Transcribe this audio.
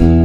you.